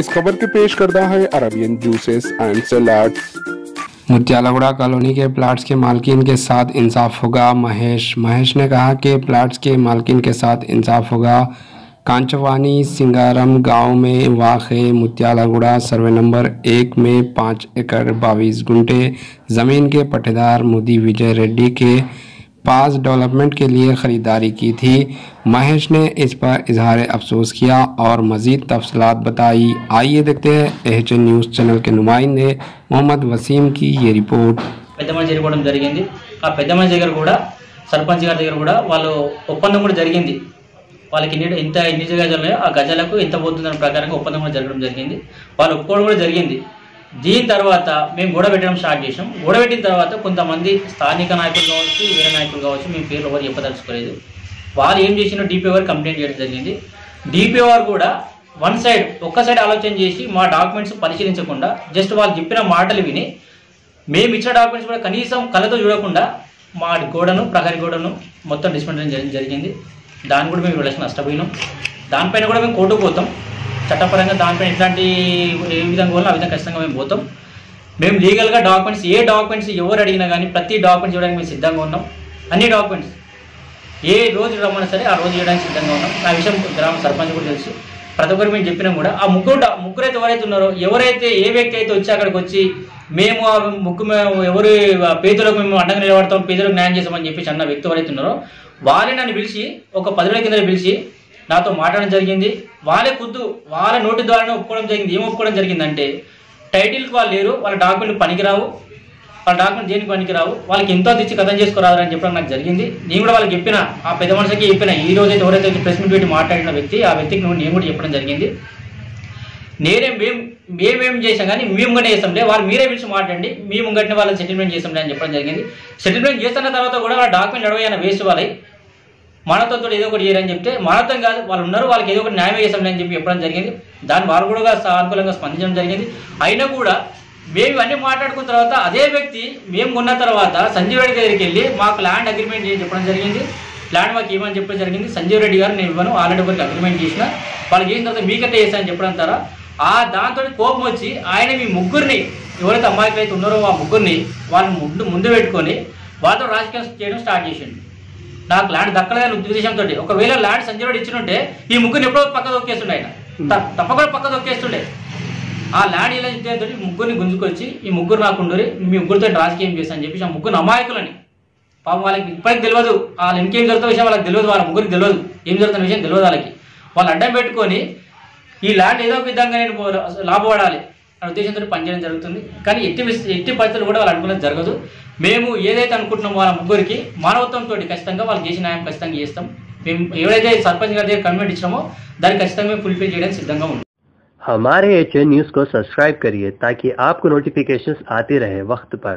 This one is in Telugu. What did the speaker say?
इस खबर के पेश करता है Arabian juices and salads. Mutyalaguda colony के प्लाट्स के मालकिन के साथ इंसाफ होगा महेश। महेश ने कहा कि प्लाट्स के मालकिन के साथ इंसाफ होगा। कांचवानी, सिंगारम गाँव में वाक़ मुत्यालागुड़ा सर्वे नंबर एक में पाँच एकड़ बाईस गुंटे ज़मीन के पट्टेदार मोदी विजय रेड्डी के पास डेवलपमेंट के लिए ख़रीदारी की थी महेश ने इस पर इजहार अफसोस किया और मज़ीद तफसलात बताई आइए देखते हैं एच न्यूज़ चैनल के नुमाइंदे मोहम्मद वसीम की ये रिपोर्ट పెద్ద మనిషి చేరుకోవడం జరిగింది ఆ పెద్ద మనిషి దగ్గర కూడా సర్పంచ్ గారి దగ్గర కూడా వాళ్ళు ఒప్పందం కూడా జరిగింది వాళ్ళకి ఇన్ని ఇంత ఎన్ని గజాలు ఉన్నాయో ఆ గజాలకు ఎంత పోతుందన్న ప్రకారంగా ఒప్పందం కూడా జరగడం జరిగింది వాళ్ళు ఒప్పుకోవడం కూడా జరిగింది దీని తర్వాత మేము గొడవ పెట్టడం స్టార్ట్ చేసాం గొడవ పెట్టిన తర్వాత కొంతమంది స్థానిక నాయకులు కావచ్చు వేరే నాయకులు కావచ్చు మేము పేర్లు ఎవరు చెప్పదలుచుకోలేదు. వాళ్ళు ఏం చేసినా డిపిఓఆర్ కంప్లైంట్ చేయడం జరిగింది. డిపిఓఆర్ కూడా వన్ సైడ్ ఒక్క సైడ్ ఆలోచన చేసి మా డాక్యుమెంట్స్ పరిశీలించకుండా జస్ట్ వాళ్ళు చెప్పిన మాటలు విని మేము ఇచ్చిన డాక్యుమెంట్స్ కూడా కనీసం కళ్ళతో చూడకుండా మా గోడను ప్రహరి గోడను మొత్తం డిస్మెంట్ జరిగింది. దాన్ని కూడా మేము రిలేషన్ నష్టపోయినాం. దానిపైన కూడా మేము కోర్టుకు పోతాం. చట్టపరంగా దానిపైన ఎట్లాంటి ఏ విధంగా వల్ల ఆ విధంగా ఖచ్చితంగా మేము పోతాం. మేము లీగల్గా డాక్యుమెంట్స్ ఏ డాక్యుమెంట్స్ ఎవరు అడిగినా కానీ ప్రతి డాక్యుమెంట్స్ ఇవ్వడానికి మేము సిద్ధంగా ఉన్నాం. అన్ని డాక్యుమెంట్స్ ఏ రోజు రమ్మన్నా సరే ఆ రోజు చేయడానికి సిద్ధంగా ఉన్నాం. ఆ విషయం గ్రామ సర్పంచ్ కూడా తెలుసు. ప్రతి ఒక్కరు మేము చెప్పినాం కూడా ఆ ముగ్గురు డా- ముగ్గురు అయితే ఎవరైతే ఉన్నారో ఎవరైతే ఏ వ్యక్తి అయితే వచ్చి అక్కడికి వచ్చి మేము ఆ ముగ్గు మేము ఎవరు పేదలకు మేము అండగా నిలబడతాం పేదలకు న్యాయం చేస్తామని చెప్పేసి అన్న వ్యక్తి ఎవరైతే ఉన్నారో వాళ్ళే నన్ను పిలిచి ఒక పది కింద పిలిచి నాతో మాట్లాడడం జరిగింది. వాళ్ళే ఖుద్దు వాళ్ళ నోటి ద్వారా ఒప్పుకోవడం జరిగింది. ఏం ఒప్పుకోవడం జరిగిందంటే టైటిల్కి వాళ్ళు లేరు వాళ్ళ డాక్యుమెంట్లు పనికిరావు. వాళ్ళ డాక్యుమెంట్ దేనికి పనికిరావు? వాళ్ళకి ఎంతో తెచ్చి కథం చేసుకోరాదు అని చెప్పడం నాకు జరిగింది. నేను కూడా వాళ్ళకి చెప్పిన ఆ పెద్ద మనిషికి చెప్పిన ఈ రోజు అయితే ఎవరైతే ప్రెస్ మీట్ పెట్టి మాట్లాడిన వ్యక్తి ఆ వ్యక్తికి నువ్వు నేను కూడా చెప్పడం జరిగింది. నేనే మేము మేమేం చేసాం కానీ మేము కూడా చేస్తాంలే వాళ్ళు మీరే పిలిచి మాట్లాడండి మేము ముంగట్ని వాళ్ళని సెటిల్మెంట్ చేస్తాంలే అని చెప్పడం జరిగింది. సెటిల్మెంట్ చేస్తున్న తర్వాత కూడా వాళ్ళ డాక్యుమెంట్ అడవైన వేస్ట్ వాళ్ళై మనతో ఏదో ఒకటి చేయరని చెప్తే మానవత్వం కాదు వాళ్ళు ఉన్నారు వాళ్ళకి ఏదో ఒకటి న్యాయం చేస్తాంలే అని చెప్పి చెప్పడం జరిగింది. దాన్ని వాళ్ళు కూడా సానుకూలంగా స్పందించడం జరిగింది. అయినా కూడా మేము ఇవన్నీ మాట్లాడుకున్న తర్వాత అదే వ్యక్తి మేము కొన్న తర్వాత సంజీవ్ రెడ్డి దగ్గరికి వెళ్ళి మాకు ల్యాండ్ అగ్రిమెంట్ చెప్పడం జరిగింది. ల్యాండ్ మాకు ఏమని చెప్పడం జరిగింది. సంజీవ్ రెడ్డి గారు నేను ఇవ్వను ఆల్రెడీ ఒకరికి అగ్రిమెంట్ చేసిన. వాళ్ళు చేసిన తర్వాత మీకంటే చేస్తానని చెప్పడం ద్వారా ఆ దాంతో కోపం వచ్చి ఆయన మీ ముగ్గురిని ఎవరైతే అమ్మాయికి అయితే ఉన్నారో ఆ ముగ్గురిని వాళ్ళని ముందు ముందు పెట్టుకొని వాళ్ళతో రాజకీయం చేయడం స్టార్ట్ చేసిండు. నాకు ల్యాండ్ దక్కలేదని ఉద్దేశంతో ఒకవేళ ల్యాండ్ సంజయ్ ఇచ్చినుంటే ఈ ముగ్గురిని ఎప్పుడో పక్క దొక్కేస్తుండే ఆయన. తప్పకుండా పక్క దొక్కేస్తుండే ఆ ల్యాండ్ ఇలా ఇచ్చేతో ముగ్గురిని గుంజుకొచ్చి ఈ ముగ్గురు నాకు ఉండరు మీ ముగ్గురితో రాజకీయం చేస్తాను చెప్పి ఆ ముగ్గురు అమాయకులని. పాపం వాళ్ళకి ఇప్పటికి తెలియదు. వాళ్ళు ఇంకేం జరుగుతున్న విషయం వాళ్ళకి తెలియదు. వాళ్ళ ముగ్గురికి తెలియదు. ఏం జరుగుతున్న విషయం తెలియదు వాళ్ళకి. వాళ్ళు అడ్డం పెట్టుకొని ఈ ల్యాండ్ ఏదో ఒక విధంగా నేను లాభపడాలి. అనే ఉద్దేశంతో పనిచేయడం జరుగుతుంది కానీ ఎట్టి విష- ఎట్టి పరిస్థితులు కూడా వాళ్ళు అనుకున్నది జరగదు మేము ఏదైతే అనుకుంటున్నామో వాళ్ళ ముగ్గురికి మానవత్వంతో ఖచ్చితంగా వాళ్ళు చేసిన న్యాయం ఖచ్చితంగా చేస్తాం మేము ఎవరైతే సర్పంచ్ గారి దగ్గర కమిట్మెంట్ ఇచ్చినామో దాన్ని ఖచ్చితంగా మేము ఫుల్ఫిల్ చేయడానికి సిద్ధంగా ఉన్నాం हमारे एच न्यूज को सब्सक्राइब करिए ताकि आपको नोटिफिकेशंस आते रहे वक्त पर